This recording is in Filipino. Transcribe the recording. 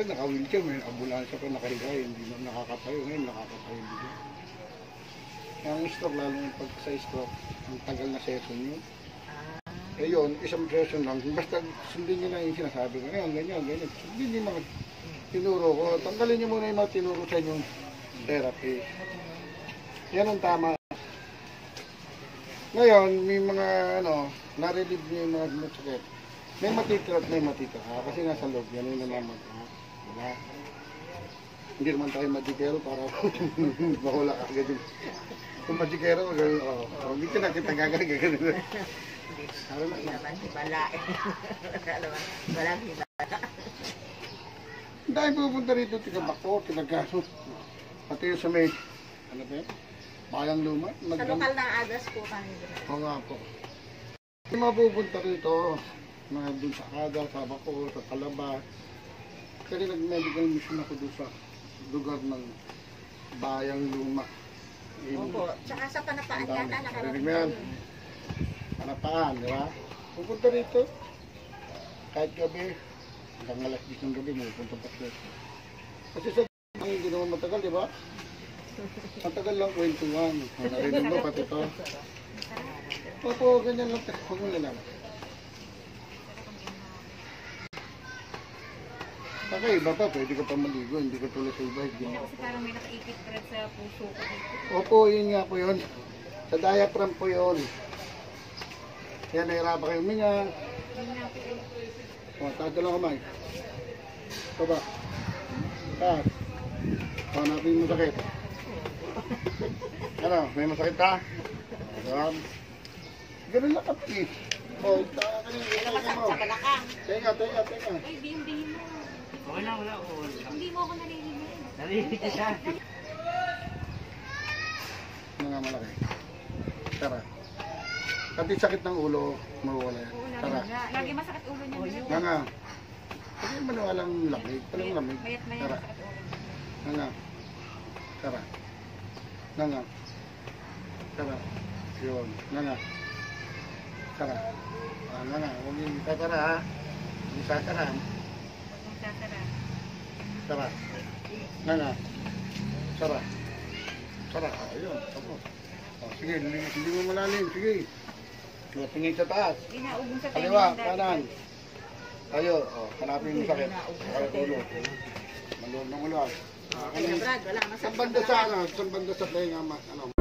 dati naka-wheelchair, may ambulansya pa nakahiga, hindi na nakakatayo. Ngayon nakakatayo dito. Ang stroke, lalo yung pag sa stroke, ang tagal na session yun. Ah. Eh yun, isang session lang, basta sundin nyo lang yung sinasabi ko. Ngayon, ganyan, ganyan. Sundin nyo mga tinuro ko. Tanggalin nyo muna yung mga tinuro sa inyong therapy. Yan ang tama. Ngayon, may mga ano, na-relieve niya yung mga sakit. May matitira at may matitira ah, kasi nasa loob yan yung namamatira. Diba? Hindi naman tayo magikero para mahula ka agad yun. Kung magikero, gano'n, oh, oh, hindi ka nakita gagawin, gagawin. Na, hindi naman hibala walang hibala. Dahil pupunta rito, tiga Bako, tiga Gaso. Pati yung sa may, ano ba yun? Bayang Luma. Sa lokal ng address po kami. Oo nga po. Yung mga pupunta rito, na dun sa Aga, sa Bako, sa Talaba. Kasi nag-medical mission ako dun sa lugar ng Bayang Luma. Yung- Opo. Tsaka sa panapaan yata nakarating Narinig mo yan? Panapaan, di ba? Pupunta rito. Kahit gabi, hanggang alas 10 ng gabi, pupunta pa sila. Kasi sa ang hindi naman matagal, di ba? Matagal lang kwentuhan. Narinig mo pati to. Opo, ganyan lang. Huwag mo lang. Saka iba pa, pwede ka pa maligo, hindi ka tulad sa iba. Hindi. Kasi parang may nakaipit thread sa puso ko dito. Opo, yun nga po yun. Sa diaphragm po yun. Yan, nahirapan kayo huminga. O, taas lang kamay. Baba. Taas. Hanapin mo sakit. Ano, may masakit ka? Ayan. Ganun lang kapit. O, ka balakang? Teka, teka, teka. Ay, bihim-bihim mo. Okay lang, wala ako. Hindi mo ako naririnig. Narinig siya. Mga malaki. Tara. Pati sakit ng ulo, mawala yan. Oo, Tara. lagi, masakit ulo niya. Oh, Nga nga. Kasi maniwalang lamig. Palang lamig. Tara. masakit ulo niya. Nga nga. Tara. Nga nga. Tara. Yun. Nga nga. Tara. Ah, nga nga. Huwag yung tatara ha. Yung tatara. Huwag sasara. Tara. Nga nga. Tara. Tara. Ayun. Tapos. Oh, sige. Hindi, mo malalim. Sige. Oh, Tingin sa taas. Ginaubong sa Kaliwa, tenga. kanan. Tayo, oh, hanapin mo sakit. Kaya ulo. Malulong ng ulo. Ah, Ay, Brad, wala Sa masakit banda sa ano, sa banda sa tenga, ma- ano,